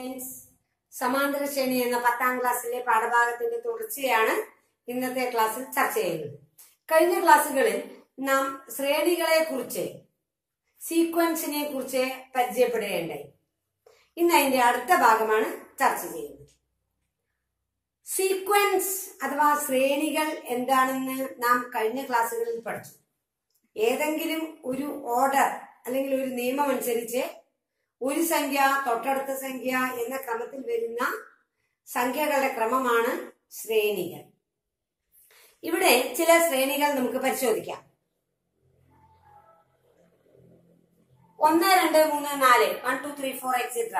Science സമാന്തര ശ്രേണി എന്ന പത്താം ക്ലാസ്സിലെ പാഠഭാഗത്തിന്റെ തുടർച്ചയാണ് ഇന്നത്തെ ക്ലാസ്സിൽ ചർച്ച ചെയ്യുന്നത്. കഴിഞ്ഞ ക്ലാസ്സുകളിൽ നാം ശ്രേണികളെ കുറിച്ച് സീക്വൻസിനെ കുറിച്ച് പരിചയപ്പെടുകയുണ്ടായി. ഇന്ന് അതിന്റെ അടുത്ത ഭാഗമാണ് ചർച്ച ചെയ്യുന്നത്. സീക്വൻസ് അഥവാ ശ്രേണികൾ എന്താണെന്ന് നാം കഴിഞ്ഞ ക്ലാസ്സുകളിൽ പഠിച്ചു. ഏതെങ്കിലും ഒരു ഓർഡർ അല്ലെങ്കിൽ ഒരു നിയമം അനുസരിച്ച് ഒരു സംഖ്യ തൊട്ടടുത്ത സംഖ്യ എന്ന ക്രമത്തിൽ വരുന്ന സംഖ്യകളുടെ ക്രമമാണ് ശ്രേണികൾ. ഇവിടെ ചില ശ്രേണികൾ നമുക്ക് പരിശോധിക്കാം. ഒന്ന് രണ്ട് മൂന്ന് നാല്. One two three four etcetera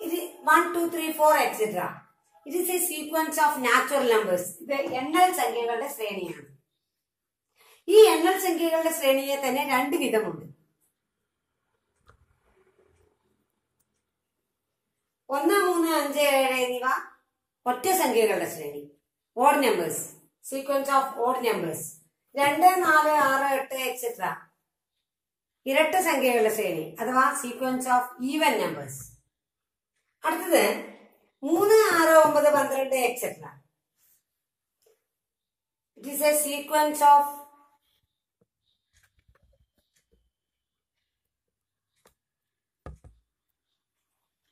ഇത് one two three four etcetera it is a sequence of natural numbers ഇത് എണ്ണൽ സംഖ്യകളുടെ ശ്രേണിയാണ്. ഈ എണ്ണൽ സംഖ്യകളുടെ ശ്രേണിയെ തന്നെ രണ്ട് വിധമുണ്ട്. ഒന്ന് മൂന്ന് അഞ്ച് ഏഴ് എന്നിവ ഒറ്റ സംഖ്യകളുടെ ശ്രേണി. Or numbers sequence of odd numbers രണ്ട് നാല് ആറ് എട്ട് എക്സെട്ര ഇരട്ട സംഖ്യകളുടെ ശ്രേണി അഥവാ സീക്വൻസ് ഓഫ് ഈവൻ നമ്പേഴ്സ് അടുത്തത് മൂന്ന് ആറ് ഒമ്പത് പന്ത്രണ്ട് etcetera it is a sequence of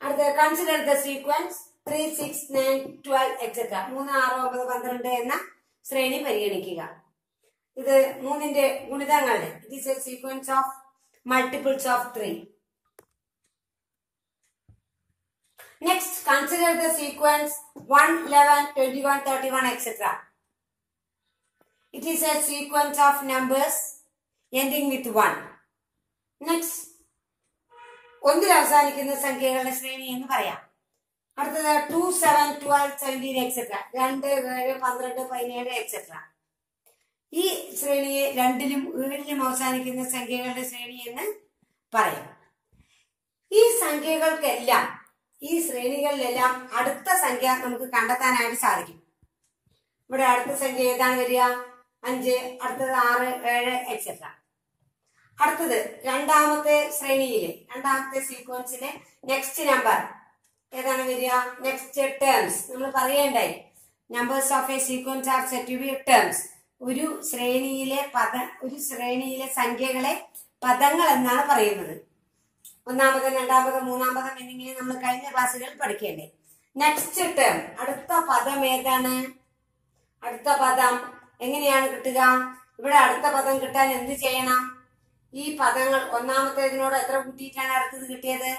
അടുത്ത consider the sequence three six nine twelve etcetera മൂന്ന് ആറ് ഒമ്പത് പന്ത്രണ്ട് എന്ന ശ്രേണി പരിഗണിക്കുക. ഇത് മൂന്നിന്റെ ഗുണിതങ്ങളുടെ it is a sequence of multiples of three next consider the sequence one eleven twenty one thirty one etcetera it is a sequence of numbers ending with one next ഒന്നിൽ അവസാനിക്കുന്ന സംഖ്യകളുടെ ശ്രേണി എന്ന് പറയാം. അടുത്തത് two seven twelve seventeen etcetera രണ്ട് ഏഴ് പന്ത്രണ്ട് പതിനേഴ് എക്സെട്ര ഈ ശ്രേണിയെ രണ്ടിലും ഏഴിലും അവസാനിക്കുന്ന സംഖ്യകളുടെ ശ്രേണി എന്ന് പറയാം. ഈ സംഖ്യകൾക്കെല്ലാം ഈ ശ്രേണികളിലെല്ലാം അടുത്ത സംഖ്യ നമുക്ക് കണ്ടെത്താനായിട്ട് സാധിക്കും. ഇവിടെ അടുത്ത സംഖ്യ ഏതാണ് വരിക? അഞ്ച് അടുത്തത് ആറ് ഏഴ് എക്സെട്ര അടുത്തത് രണ്ടാമത്തെ ശ്രേണിയിലെ രണ്ടാമത്തെ സീക്വൻസിലെ നെക്സ്റ്റ് നമ്പർ ഏതാണ് വരിക? നെക്സ്റ്റ് ടേംസ് നമ്മൾ പറയേണ്ടായി. Numbers of a sequence are said be terms ഒരു ശ്രേണിയിലെ പദ ഒരു ശ്രേണിയിലെ സംഖ്യകളെ പദങ്ങൾ എന്നാണ് പറയുന്നത്. ഒന്നാമതും രണ്ടാമതും മൂന്നാമതും എന്നിങ്ങനെ നമ്മൾ കഴിഞ്ഞ ക്ലാസ്സുകളിൽ പഠിക്കേണ്ടേ. നെക്സ്റ്റ് ടേം അടുത്ത പദം ഏതാണ്? അടുത്ത പദം എങ്ങനെയാണ് കിട്ടുക? ഇവിടെ അടുത്ത പദം കിട്ടാൻ എന്ത് ചെയ്യണം? ഈ പദങ്ങൾ ഒന്നാമത്തേതിനോട് എത്ര കൂട്ടിയിട്ടാണ് അടുത്തത് കിട്ടിയത്?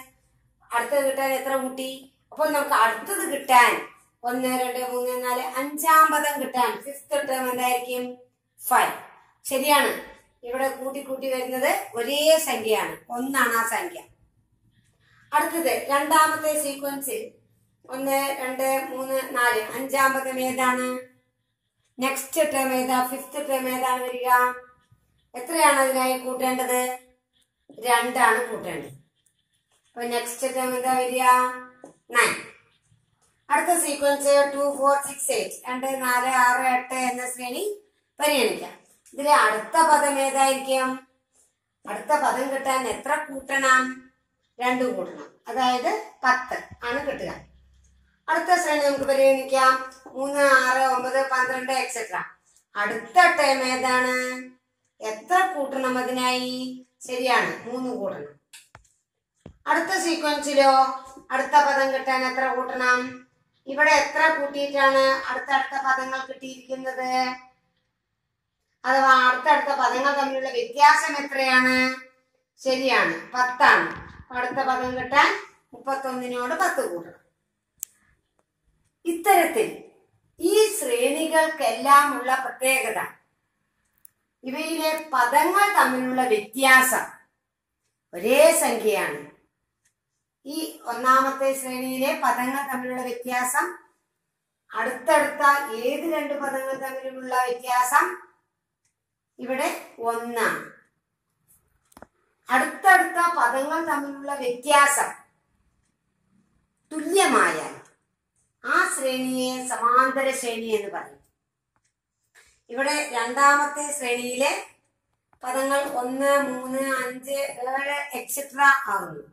അടുത്തത് കിട്ടാൻ എത്ര കൂട്ടി? അപ്പോൾ നമുക്ക് അടുത്തത് കിട്ടാൻ ഒന്ന് രണ്ട് മൂന്ന് നാല് അഞ്ചാം പദം കിട്ടാൻ ഫിഫ്ത് ടേം എന്തായിരിക്കും? ഫൈവ് ശരിയാണ്. ഇവിടെ കൂട്ടി കൂട്ടി വരുന്നത് ഒരേ സംഖ്യയാണ്. ഒന്നാണ് ആ സംഖ്യ. അടുത്തത് രണ്ടാമത്തെ സീക്വൻസിൽ ഒന്ന് രണ്ട് മൂന്ന് നാല്. അഞ്ചാം പദം ഏതാണ്? നെക്സ്റ്റ് ടേം ഏതാ? ഫിഫ്ത് ടേം ഏതാണ് വരിക? എത്രയാണ് അതിനായി കൂട്ടേണ്ടത്? രണ്ടാണ് കൂട്ടേണ്ടത്. അപ്പൊ നെക്സ്റ്റ് ടേം എന്താ വരിക? നയൻ അടുത്ത sequence two four six eight രണ്ട് നാല് ആറ് എട്ട് എന്ന ശ്രേണി പരിഗണിക്കാം. ഇതിലെ അടുത്ത പദം ഏതായിരിക്കും? അടുത്ത പദം കിട്ടാൻ എത്ര കൂട്ടണം? രണ്ട് കൂട്ടണം. അതായത് പത്ത് ആണ് കിട്ടുക. അടുത്ത ശ്രേണി നമുക്ക് പരിഗണിക്കാം. മൂന്ന് ആറ് ഒമ്പത് പന്ത്രണ്ട് എക്സെട്ര അടുത്ത ടൈം ഏതാണ്? എത്ര കൂട്ടണം അതിനായി? ശരിയാണ് മൂന്ന് കൂട്ടണം. അടുത്ത സീക്വൻസിലോ അടുത്ത പദം കിട്ടാൻ എത്ര കൂട്ടണം? ഇവിടെ എത്ര കൂട്ടിയിട്ടാണ് അടുത്ത അടുത്ത പദങ്ങൾ കിട്ടിയിരിക്കുന്നത്? അഥവാ അടുത്തടുത്ത പദങ്ങൾ തമ്മിലുള്ള വ്യത്യാസം എത്രയാണ്? ശരിയാണ് പത്താണ്. അടുത്ത പദം കിട്ടാൻ മുപ്പത്തൊന്നിനോട് പത്ത് കൂട്ടണം. ഇത്തരത്തിൽ ഈ ശ്രേണികൾക്കെല്ലാം ഉള്ള പ്രത്യേകത ഇവയിലെ പദങ്ങൾ തമ്മിലുള്ള വ്യത്യാസം ഒരേ സംഖ്യയാണ്. ഈ ഒന്നാമത്തെ ശ്രേണിയിലെ പദങ്ങൾ തമ്മിലുള്ള വ്യത്യാസം അടുത്തടുത്ത ഏത് രണ്ട് പദങ്ങൾ തമ്മിലുള്ള വ്യത്യാസം ഇവിടെ ഒന്നാണ്. അടുത്തടുത്ത പദങ്ങൾ തമ്മിലുള്ള വ്യത്യാസം തുല്യമായാൽ ആ ശ്രേണിയെ സമാന്തര ശ്രേണി എന്ന് പറയും. ഇവിടെ രണ്ടാമത്തെ ശ്രേണിയിലെ പദങ്ങൾ ഒന്ന് മൂന്ന് അഞ്ച് എക്സെട്ര ആകുന്നു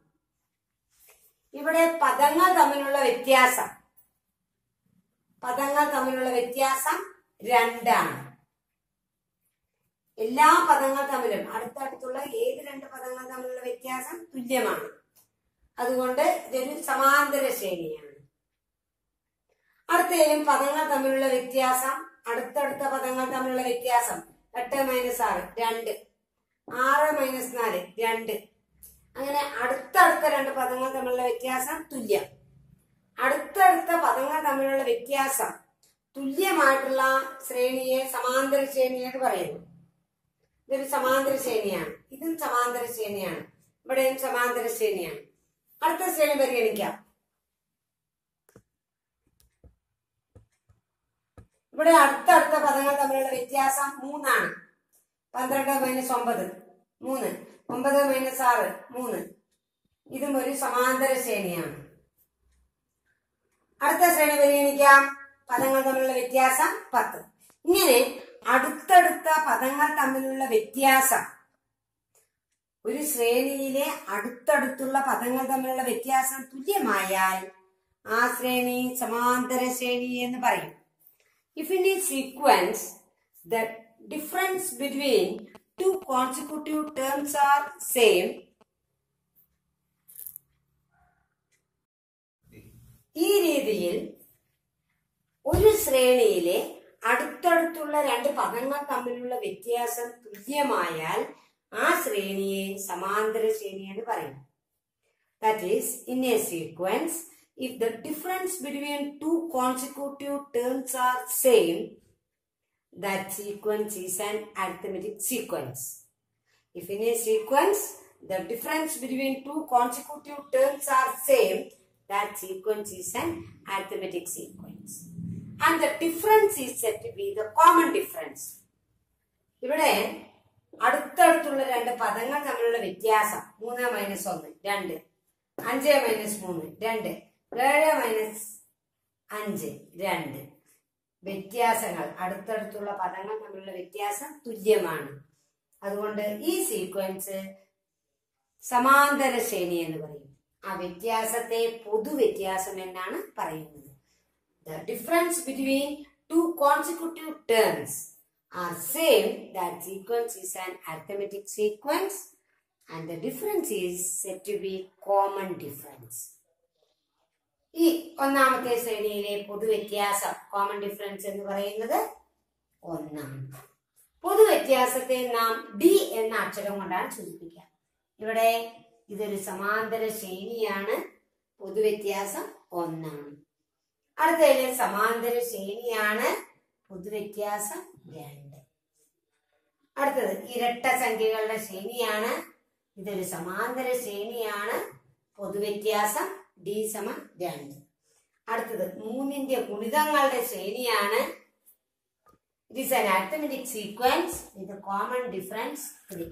ഇവിടെ പദങ്ങൾ തമ്മിലുള്ള വ്യത്യാസം പദങ്ങൾ തമ്മിലുള്ള വ്യത്യാസം രണ്ടാണ്. എല്ലാ പദങ്ങൾ തമ്മിലും അടുത്തടുത്തുള്ള ഏത് രണ്ട് പദങ്ങൾ തമ്മിലുള്ള വ്യത്യാസം തുല്യമാണ്. അതുകൊണ്ട് ഇതൊരു സമാന്തര ശ്രേണിയാണ്. അടുത്തേലും പദങ്ങൾ തമ്മിലുള്ള വ്യത്യാസം അടുത്തടുത്ത പദങ്ങൾ തമ്മിലുള്ള വ്യത്യാസം എട്ട് മൈനസ് ആറ് രണ്ട്. ആറ് മൈനസ് നാല് രണ്ട്. അങ്ങനെ അടുത്തടുത്ത രണ്ട് പദങ്ങൾ തമ്മിലുള്ള വ്യത്യാസം തുല്യം. അടുത്തടുത്ത പദങ്ങൾ തമ്മിലുള്ള വ്യത്യാസം തുല്യമായിട്ടുള്ള ശ്രേണിയെ സമാന്തര ശ്രേണി എന്ന് പറയുന്നു. ഇതൊരു സമാന്തര ശ്രേണിയാണ്. ഇതും സമാന്തര ശ്രേണിയാണ്. ഇവിടെയും സമാന്തര ശ്രേണിയാണ്. അടുത്ത ശ്രേണി പരിഗണിക്കാം. ഇവിടെ അടുത്തടുത്ത പദങ്ങൾ തമ്മിലുള്ള വ്യത്യാസം മൂന്നാണ്. പന്ത്രണ്ട് മൈനസ് ഒമ്പത്. മൂന്ന്. ഒമ്പത് മൈനസ് ആറ്. മൂന്ന്. ഇതും ഒരു സമാന്തര ശ്രേണിയാണ്. അടുത്ത ശ്രേണി പരിഗണിക്കാം. പദങ്ങൾ തമ്മിലുള്ള വ്യത്യാസം പത്ത്. ഇങ്ങനെ അടുത്തടുത്ത പദങ്ങൾ തമ്മിലുള്ള വ്യത്യാസം ഒരു ശ്രേണിയിലെ അടുത്തടുത്തുള്ള പദങ്ങൾ തമ്മിലുള്ള വ്യത്യാസം തുല്യമായാൽ ആ ശ്രേണി സമാന്തര ശ്രേണി എന്ന് പറയും. If in a sequence, the difference between two consecutive terms are same, ഈ രീതിയിൽ ഒരു ശ്രേണിയിലെ അടുത്തടുത്തുള്ള രണ്ട് പദങ്ങൾ തമ്മിലുള്ള വ്യത്യാസം തുല്യമായാൽ ആ ശ്രേണിയെ സമാന്തര ശ്രേണി എന്ന് പറയും. That is in a sequence If the difference between two consecutive terms are same that sequence is an arithmetic sequence If in a sequence the difference between two consecutive terms are same, that sequence is an arithmetic sequence. And the difference is said to be the common difference. ഇവിടെ അടുത്തടുത്തുള്ള രണ്ട് പദങ്ങൾ തമ്മിലുള്ള വ്യത്യാസം മൂന്ന് minus ഒന്ന് രണ്ട് അഞ്ച് minus മൂന്ന് രണ്ട് ഏഴ് മൈനസ് അഞ്ച് രണ്ട്. വ്യത്യാസങ്ങൾ. അടുത്തടുത്തുള്ള പദങ്ങൾ തമ്മിലുള്ള വ്യത്യാസം തുല്യമാണ്. അതുകൊണ്ട് ഈ സീക്വൻസ് സമാന്തര ശ്രേണി എന്ന് പറയും. ആ വ്യത്യാസത്തെ പൊതുവ്യത്യാസം എന്നാണ് പറയുന്നത്. The difference between two consecutive terms are same that sequence is an arithmetic sequence and the difference is said to be common difference ഈ ഒന്നാമത്തെ ശ്രേണിയിലെ പൊതുവ്യത്യാസം കോമൺ ഡിഫറൻസ് എന്ന് പറയുന്നത് ഒന്നാണ്. പൊതുവ്യത്യാസത്തെ നാം ഡി എന്ന അക്ഷരം കൊണ്ടാണ് സൂചിപ്പിക്കുക. ഇവിടെ ഇതൊരു സമാന്തര ശ്രേണിയാണ്. പൊതുവ്യത്യാസം ഒന്നാണ്. അടുത്തതിലെ സമാന്തര ശ്രേണിയാണ് പൊതുവ്യത്യാസം രണ്ട്. അടുത്തത് ഇരട്ട സംഖ്യകളുടെ ശ്രേണിയാണ്. ഇതൊരു സമാന്തര ശ്രേണിയാണ്. പൊതുവ്യത്യാസം ഡി സമ രണ്ട് അടുത്തത് മൂന്നിന്റെ ഗുണിതങ്ങളുടെ ശ്രേണിയാണ്. It is an arithmetic sequence with common difference three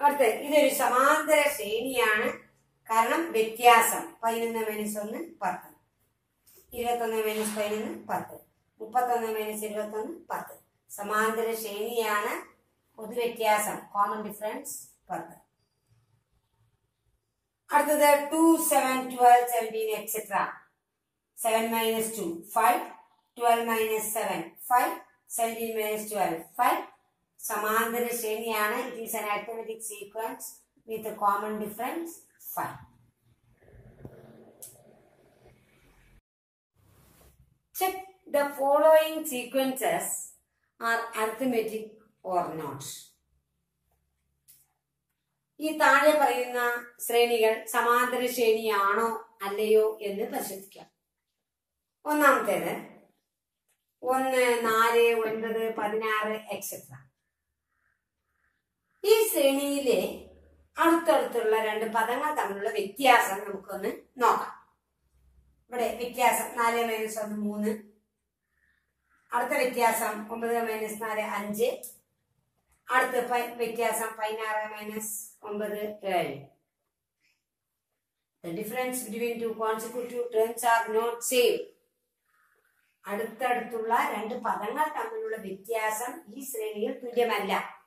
3 അടുത്ത ഇതൊരു സമാന്തര ശ്രേണിയാണ്. കാരണം വ്യത്യാസം പതിനൊന്ന് മൈനസ് ഒന്ന് പത്ത്. ഇരുപത്തൊന്ന് മൈനസ് പതിനൊന്ന് പത്ത്. മുപ്പത്തൊന്ന് മൈനസ് ഇരുപത്തൊന്ന് പത്ത്. സമാന്തര ശ്രേണിയാണ് പൊതുവ്യത്യാസം കോമൺ ഡിഫറൻസ് പത്ത്. അടുത്തത് two seven twelve seventeen etcetera seven minus two five twelve minus seven five seventeen minus twelve five സമാന്തര ശ്രേണിയാണ് it is an arithmetic sequence with common difference five check the following sequences are arithmetic or not ഈ താഴെ പറയുന്ന ശ്രേണികൾ സമാന്തര ശ്രേണിയാണോ അല്ലയോ എന്ന് പരിശോധിക്കാം. ഒന്നാമത്തേത് ഒന്ന് നാല് ഒൻപത് പതിനാറ് എക്സെട്ര ഈ ശ്രേണിയിലെ അടുത്തടുത്തുള്ള രണ്ട് പദങ്ങൾ തമ്മിലുള്ള വ്യത്യാസം നമുക്കൊന്ന് നോക്കാം. ഇവിടെ വ്യത്യാസം നാല് മൈനസ് ഒന്ന് മൂന്ന്. അടുത്ത വ്യത്യാസം ഒമ്പത് മൈനസ് നാല് അഞ്ച്. അടുത്ത വ്യത്യാസം പതിനാറ് മൈനസ് ഒമ്പത് ഏഴ്. The difference between two consecutive terms are not same. അടുത്തടുത്തുള്ള രണ്ട് പദങ്ങൾ തമ്മിലുള്ള വ്യത്യാസം ഈ ശ്രേണിയിൽ തുല്യമല്ല.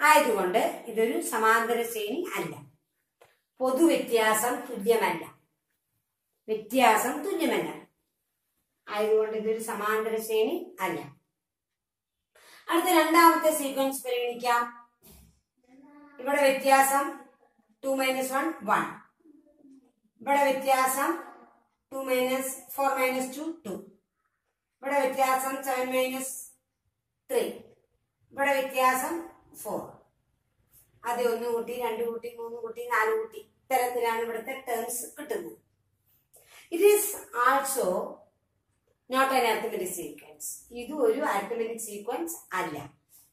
ആയതുകൊണ്ട് ഇതൊരു സമാന്തര ശ്രേണി അല്ല. പൊതുവ്യത്യാസം തുല്യമല്ല. വ്യത്യാസം തുല്യമല്ല. ആയതുകൊണ്ട് ഇതൊരു സമാന്തര ശ്രേണി അല്ല. അടുത്ത രണ്ടാമത്തെ സീക്വൻസ് പരിഗണിക്കാം. ഇവിടെ വ്യത്യാസം ടു മൈനസ് വൺ വൺ ഇവിടെ വ്യത്യാസം two minus four minus two two ഇവിടെ വ്യത്യാസം സെവൻ മൈനസ് ത്രീ ഇവിടെ വ്യത്യാസം ഫോർ അത് ഒന്ന് കൂട്ടി രണ്ട് കൂട്ടി മൂന്ന് കൂട്ടി നാല് കൂട്ടി. ഇത്തരത്തിലാണ് ഇവിടുത്തെ ടേംസ് കിട്ടുന്നത്. It is also not an arithmetic sequence ഇത് ഒരു അർത്ഥമെറ്റിക് സീക്വൻസ് അല്ല.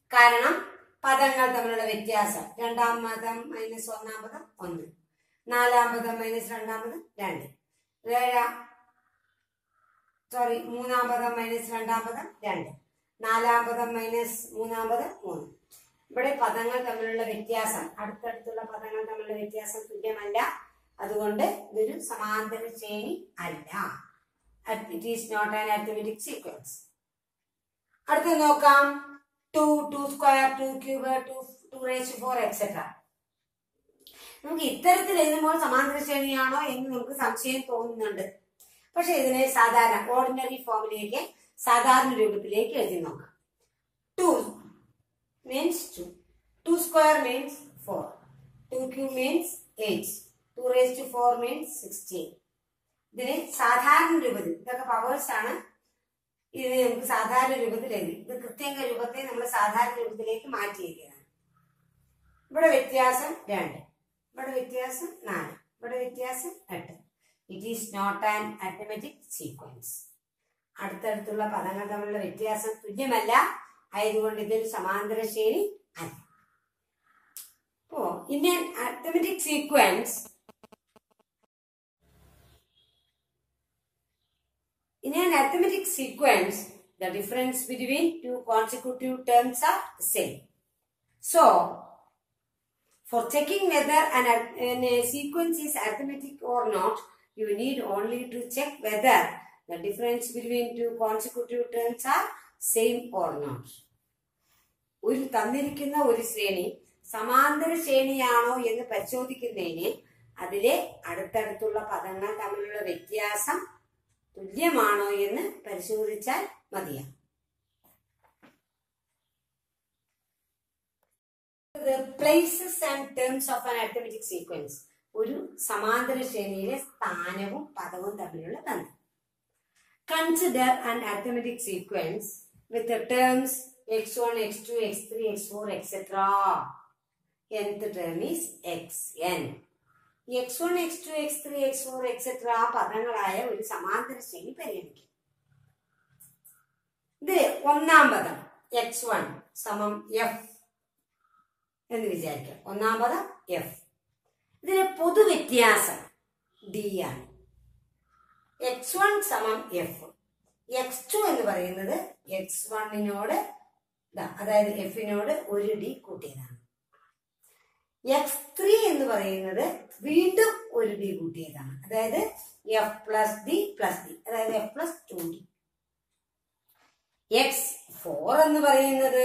കാരണം പദങ്ങൾ തമ്മിലുള്ള വ്യത്യാസം. രണ്ടാം പദം മൈനസ് ഒന്നാം പദം ഒന്ന്. നാലാം പദം മൈനസ് രണ്ടാം പദം രണ്ട്. സോറി മൂന്നാം പദം മൈനസ് രണ്ടാം പദം രണ്ട്. നാലാം പദം മൈനസ് മൂന്നാം പദം മൂന്ന്. ഇവിടെ പദങ്ങൾ തമ്മിലുള്ള വ്യത്യാസം അടുത്തടുത്തുള്ള പദങ്ങൾ തമ്മിലുള്ള വ്യത്യാസം തുല്യമല്ല. അതുകൊണ്ട് ഇതൊരു സമാന്തര ശ്രേണി അല്ല. It is not an arithmetic sequence അടുത്ത് നോക്കാം. Two two square two cube two two to four etcetera നമുക്ക് ഇത്തരത്തിൽ എഴുതുമ്പോൾ സമാന്തര ശ്രേണിയാണോ എന്ന് നമുക്ക് സംശയം തോന്നുന്നുണ്ട്. പക്ഷെ ഇതിനെ സാധാരണ ഓർഡിനറി ഫോമിലേക്ക് സാധാരണ രൂപത്തിലേക്ക് എഴുതി നോക്കാം. Two means two two square means four two cube means eight two raise to four means sixteen ഇതിന് സാധാരണ രൂപത്തിൽ ഇതൊക്കെ പവേഴ്സ് ആണ്. ഇതിനെ നമുക്ക് സാധാരണ രൂപത്തിൽ എഴുതി. ഇത് കൃത്യങ്ക രൂപത്തെ നമ്മൾ സാധാരണ രൂപത്തിലേക്ക് മാറ്റിയിരിക്കുകയാണ്. ഇവിടെ വ്യത്യാസം രണ്ട്. ഇവിടെ വ്യത്യാസം നാല്. ഇവിടെ വ്യത്യാസം എട്ട്. It is not an arithmetic sequence അടുത്തടുത്തുള്ള പദങ്ങൾ തമ്മിലുള്ള വ്യത്യാസം തുല്യമല്ല. ആയതുകൊണ്ട് ഇതൊരു സമാന്തര ശ്രേണി അല്ല. അപ്പോ Indian arithmetic sequence In an arithmetic sequence, the difference between two consecutive terms are the same. So, for checking whether an, an, a sequence is arithmetic or not, you need only to check whether the difference between two consecutive terms are same or not. ഒരു തന്നിരിക്കുന്ന ഒരു ശ്രേണി സമാന്തര ശ്രേണിയാണോ എന്ന് പരിശോധിക്കുന്നതിന് അതിലെ അടുത്തടുത്തുള്ള പദങ്ങൾ തമ്മിലുള്ള വ്യത്യാസം തുല്യമാണോ എന്ന് പരിശോധിച്ചാൽ മതിയാകും. ആൻഡ് സീക്വൻസ് ഒരു സമാന്തര ശ്രേണിയിലെ സ്ഥാനവും പദവും തമ്മിലുള്ള ബന്ധം. Consider an arithmetic sequence with terms x one x two x three x four etcetera term is x xn x one x two x three x four etcetera ആ പദങ്ങളായ ഒരു സമാന്തര ശ്രേണി പരിഗണിക്കും. ഇത് ഒന്നാം പദം എക്സ് വൺ സമം എഫ് എന്ന് വിചാരിക്കാം. ഒന്നാം പദം എഫ് ഇതിലെ പൊതുവ്യത്യാസം ഡി ആണ്. എക്സ് വൺ സമം എഫ് എക്സ് ടു എന്ന് പറയുന്നത് എക്സ് വണ്ണിനോട് അതായത് എഫിനോട് ഒരു ഡി കൂട്ടിയതാണ്. എക്സ് ത്രീ എന്ന് പറയുന്നത് വീണ്ടും ഒരു ഡി കൂട്ടിയതാണ്. അതായത് f plus d plus d അതായത് f plus two d x four എന്ന് പറയുന്നത്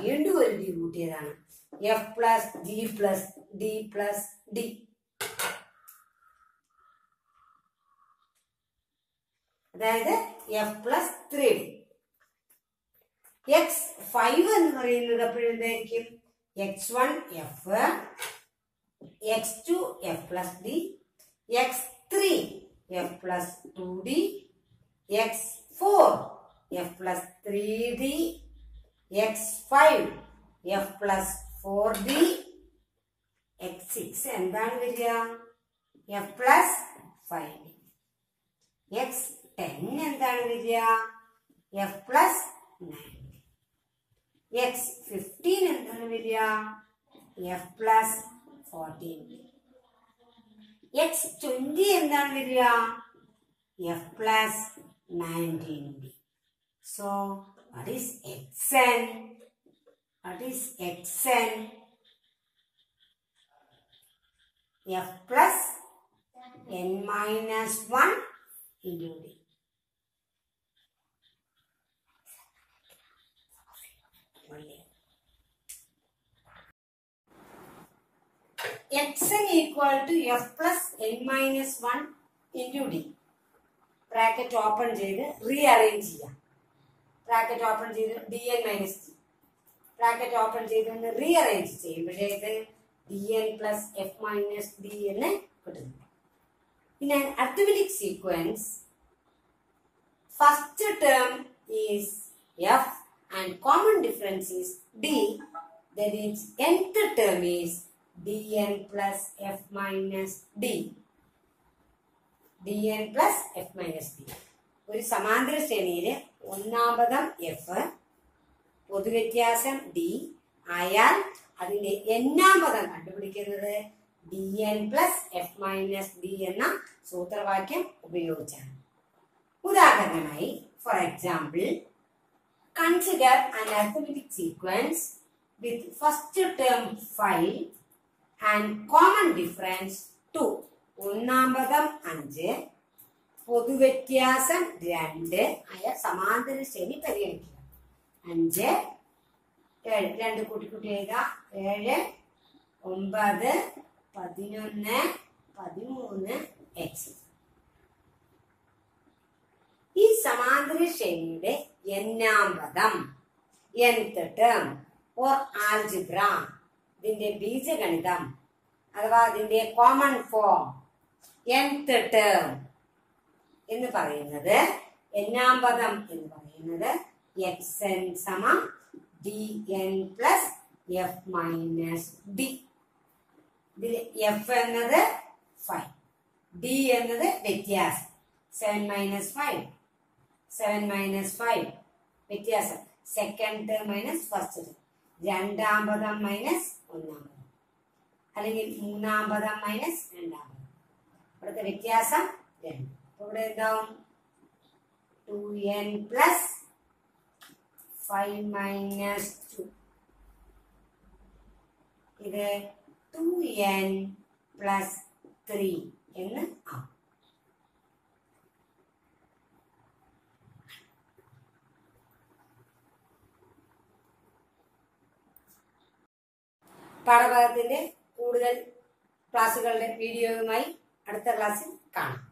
വീണ്ടും ഒരു D കൂട്ടിയതാണ്. F plus d plus d plus d അതായത് f plus three d x five എന്ന് പറയുന്നത് അപ്പോഴെന്തായിരിക്കും x1 f x2 f plus d x3 f plus 2d x4 f plus 3d x5 f plus 4d x6 and then f plus 5 x10 and then f plus plus x fifteen എന്താണ് വരിക? F plus fourteen x twenty എന്താണ് വരിക? F plus nineteen d so what is x n what is x n f plus n minus one into d xn f n 1 d. Bracket open ചെയ്ത് rearrange ചെയ്യാം. Bracket open ചെയ്ത് d n minus g bracket open ചെയ്ത് ഒന്ന് rearrange ചെയ്യുമ്പോഴേക്ക് d n plus f minus d എന്ന് കിട്ടുന്നു. പിന്നെ arithmetic sequence first term is f and common difference is d d. Is nth term is dn plus f minus d. dn plus f minus d. ഒരു സമാന്തര ശ്രേണിയിലെ ഒന്നാമതം F പൊതുവ്യത്യാസം D ആയാൽ അതിന്റെ എന്നാമതം കണ്ടുപിടിക്കുന്നത് d n plus f minus d എന്ന സൂത്രവാക്യം ഉപയോഗിച്ചാണ് ഉദാഹരണമായി for example consider an arithmetic sequence with first term 5 and common difference 2 ഒന്നാമതം അഞ്ച്. പൊതുവ്യത്യാസം രണ്ട്. ആയ സമാന്തര ശ്രേണി പരിഗണിക്കുക. അഞ്ച്. ഏഴ്. രണ്ട് കൂട്ടിക്കൂട്ടി കൂട്ടി എഴുതാം ഏഴ്. ഒമ്പത്. പതിനൊന്ന്. പതിമൂന്ന്. എക്സ് ഈ സമാന്തര ശ്രേണിയുടെ എന്നാം എന്നാമ്പതം nth ടേം ഓർ ആൽജിബ്ര ഇതിന്റെ ബീജഗണിതം അഥവാ അതിന്റെ കോമൺ ഫോം nth ടേം എന്ന് പറയുന്നത് എന്നാമ്പതം എന്ന് പറയുന്നത് എക്സ് എൻ സമം d n plus f minus d f എന്നത് ഫൈവ് ഡി എന്നത് വ്യത്യാസം seven minus five seven minus five വ്യത്യാസം. Second term minus first term രണ്ടാം പദം മൈനസ് ഒന്നാം പദം അല്ലെങ്കിൽ മൂന്നാം പദം മൈനസ് രണ്ടാം പദം ഇവിടുത്തെ വ്യത്യാസം രണ്ട്. അപ്പൊ ഇവിടെ എന്താവും? Two n plus five minus two ഇത് ടു എൻ പ്ലസ് ത്രീ എന്ന് ആവും. പാഠഭാഗത്തിന്റെ കൂടുതൽ ക്ലാസ്സുകളുടെ വീഡിയോയുമായി അടുത്ത ക്ലാസ്സിൽ കാണാം.